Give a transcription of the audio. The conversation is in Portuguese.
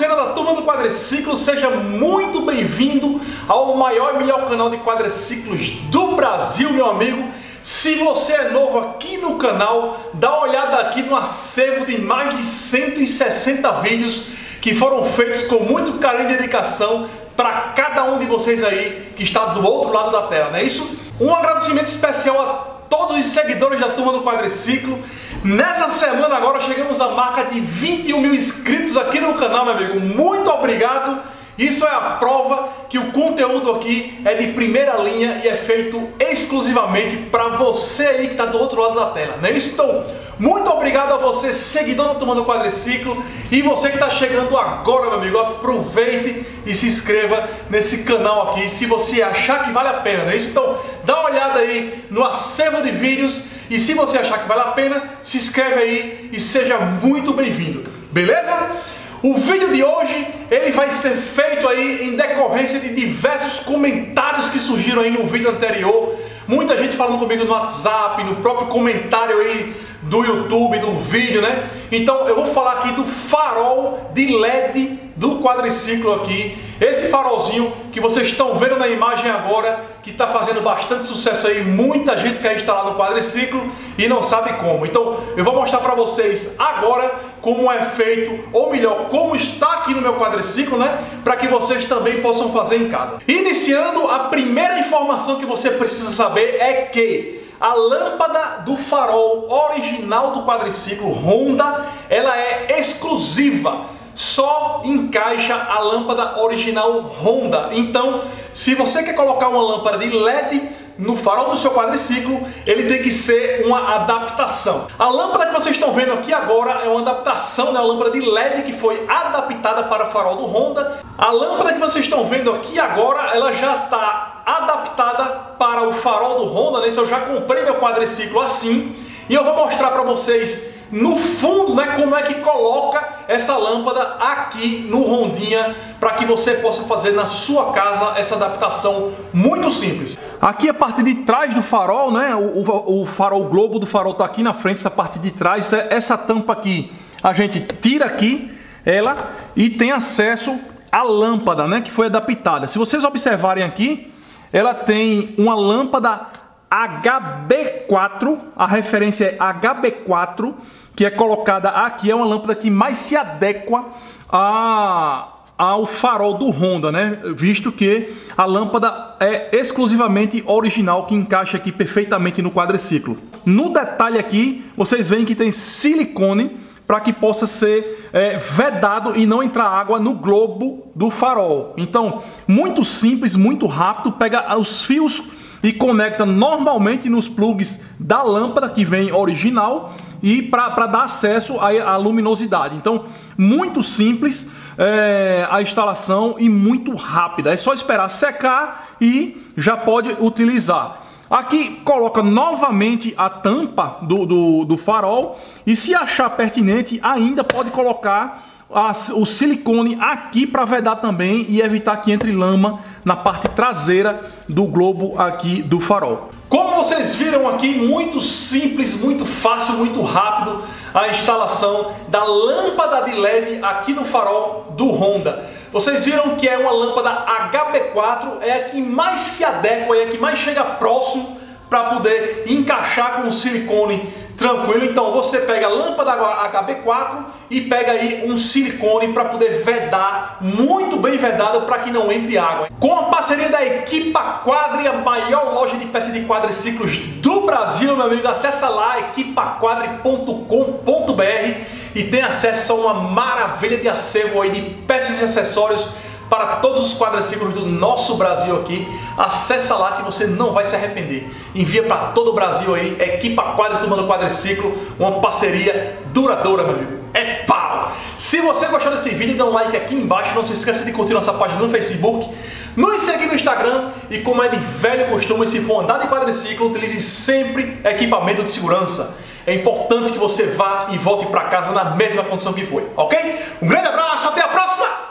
Senna da Turma do Quadriciclo, seja muito bem-vindo ao maior e melhor canal de quadriciclos do Brasil, meu amigo. Se você é novo aqui no canal, dá uma olhada aqui no acervo de mais de 160 vídeos que foram feitos com muito carinho e dedicação para cada um de vocês aí que está do outro lado da tela, não é isso? Um agradecimento especial a todos os seguidores da Turma do Quadriciclo. Nessa semana agora chegamos à marca de 21 mil inscritos aqui no canal, meu amigo. Muito obrigado. Isso é a prova que o conteúdo aqui é de primeira linha e é feito exclusivamente para você aí que está do outro lado da tela, não é isso? Então, muito obrigado a você, seguidor do Quadriciclo, e você que está chegando agora, meu amigo, aproveite e se inscreva nesse canal aqui, se você achar que vale a pena, não é isso? Então, dá uma olhada aí no acervo de vídeos, e se você achar que vale a pena, se inscreve aí e seja muito bem-vindo, beleza? O vídeo de hoje ele vai ser feito aí em decorrência de diversos comentários que surgiram aí no vídeo anterior. Muita gente falando comigo no WhatsApp, no próprio comentário aí do YouTube, do vídeo, né? Então eu vou falar aqui do farol de LED do quadriciclo aqui. Esse farolzinho que vocês estão vendo na imagem agora, que está fazendo bastante sucesso aí, muita gente quer instalar no quadriciclo e não sabe como. Então eu vou mostrar para vocês agora como é feito, ou melhor, como está aqui no meu quadriciclo, né? Para que vocês também possam fazer em casa. Iniciando, a primeira informação que você precisa saber é que a lâmpada do farol original do quadriciclo Honda, ela é exclusiva só encaixa a lâmpada original Honda. Então, se você quer colocar uma lâmpada de LED no farol do seu quadriciclo, ele tem que ser uma adaptação. A lâmpada que vocês estão vendo aqui agora é uma adaptação, né? lâmpada de LED que foi adaptada para o farol do Honda. A lâmpada que vocês estão vendo aqui agora, ela já está adaptada para o farol do Honda, né? eu já comprei meu quadriciclo assim, e eu vou mostrar para vocês no fundo, né, como é que coloca essa lâmpada aqui no Rondinha para que você possa fazer na sua casa essa adaptação muito simples. Aqui a parte de trás do farol, né, o, o, o farol globo do farol está aqui na frente, essa parte de trás, essa tampa aqui a gente tira aqui ela e tem acesso à lâmpada, né, que foi adaptada. Se vocês observarem aqui, ela tem uma lâmpada HB4, a referência é HB4, que é colocada aqui, é uma lâmpada que mais se adequa a, ao farol do Honda, né? Visto que a lâmpada é exclusivamente original, que encaixa aqui perfeitamente no quadriciclo. No detalhe aqui, vocês veem que tem silicone para que possa ser é, vedado e não entrar água no globo do farol. Então, muito simples, muito rápido, pega os fios e conecta normalmente nos plugs da lâmpada que vem original e para dar acesso à, à, luminosidade. Então, muito simples é, a instalação e muito rápida. É só esperar secar e já pode utilizar. Aqui coloca novamente a tampa do, do, do farol e se achar pertinente ainda pode colocar o silicone aqui para vedar também e evitar que entre lama na parte traseira do globo aqui do farol. Como vocês viram aqui, muito simples, muito fácil, muito rápido a instalação da lâmpada de LED aqui no farol do Honda. Vocês viram que é uma lâmpada HB4, é a que mais se adequa, é a que mais chega próximo para poder encaixar com o silicone tranquilo. Então você pega a lâmpada HB4 e pega aí um silicone para poder vedar, muito bem vedado para que não entre água. Com a parceria da Equipa Quadri, a maior loja de peças de quadriciclos do Brasil, meu amigo, acessa lá equipaquadri.com.br e tem acesso a uma maravilha de acervo aí de peças e acessórios para todos os quadriciclos do nosso Brasil aqui. Acessa lá que você não vai se arrepender. Envia para todo o Brasil aí, Equipa Quadra Turma do Quadriciclo, uma parceria duradoura, meu amigo. É pau! Se você gostou desse vídeo, dá um like aqui embaixo. Não se esqueça de curtir nossa página no Facebook. Nos seguir no Instagram e como é de velho costume, se for andar de quadriciclo, utilize sempre equipamento de segurança. É importante que você vá e volte para casa na mesma condição que foi, ok? Um grande abraço, até a próxima!